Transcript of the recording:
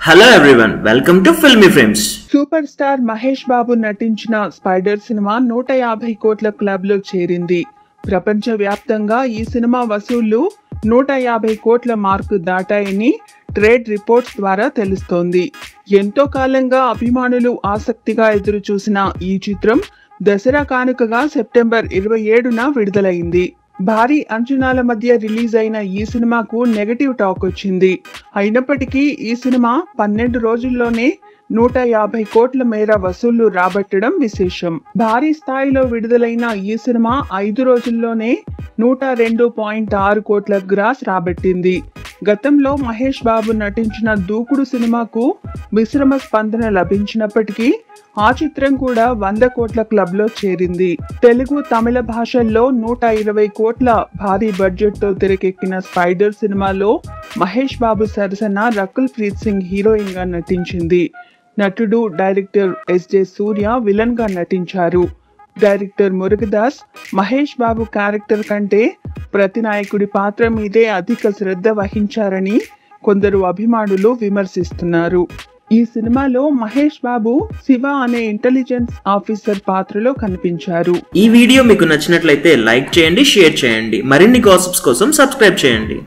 Hello everyone welcome to filmy frames super star Mahesh Babu నటించిన Spyder cinema నూట యాభై కోట్ల క్లబ్లో చేరింది. ప్రపంచ వ్యాప్తంగా ఈ సినిమా వసూళ్ళు నూట యాభై కోట్ల మార్కు దాటాయని ట్రేడ్ రిపోర్ట్స్ ద్వారా తెలుస్తోంది. ఎంతో కాలంగా అభిమానులు ఆసక్తిగా ఎదురు చూసిన ఈ చిత్రం దసరా కానుకగా సెప్టెంబర్ ఇరవై ఏడున విడుదలైంది. భారీ అంచనాల మధ్య రిలీజ్ అయిన ఈ సినిమాకు నెగటివ్ టాక్ వచ్చింది. అయినప్పటికీ ఈ సినిమా పన్నెండు రోజుల్లోనే నూట యాభై కోట్ల మేర వసూళ్ళు రాబట్టడం విశేషం. భారీ స్థాయిలో విడుదలైన ఈ సినిమా ఐదు రోజుల్లోనే నూట రెండు పాయింట్ ఆరు కోట్ల గ్రాస్ రాబట్టింది. గతంలో మహేష్ బాబు నటించిన దూకుడు సినిమాకు మిశ్రమ స్పందన లభించినప్పటికీ ఆ చిత్రం కూడా వంద కోట్ల క్లబ్లో చేరింది. తెలుగు తమిళ భాషల్లో నూట ఇరవై కోట్ల భారీ బడ్జెట్తో తెరకెక్కిన స్పైడర్ సినిమాలో మహేష్ బాబు సరసన రకుల్ ప్రీత్ సింగ్ హీరోయిన్గా నటించింది. నటుడు డైరెక్టర్ ఎస్జే సూర్య విలన్గా నటించారు. డైరెక్టర్ మురుగదాస్ మహేష్ బాబు క్యారెక్టర్ కంటే ప్రతినాయకుడి పాత్ర మీదే అధిక శ్రద్ధ వహించారని కొందరు అభిమానులు విమర్శిస్తున్నారు. ఈ సినిమాలో మహేష్ బాబు శివ అనే ఇంటెలిజెన్స్ ఆఫీసర్ పాత్రలో కనిపించారు. ఈ వీడియో మీకు నచ్చినట్లయితే లైక్ చేయండి షేర్ చేయండి. మరిన్ని గాసిప్స్ కోసం సబ్స్క్రైబ్ చేయండి.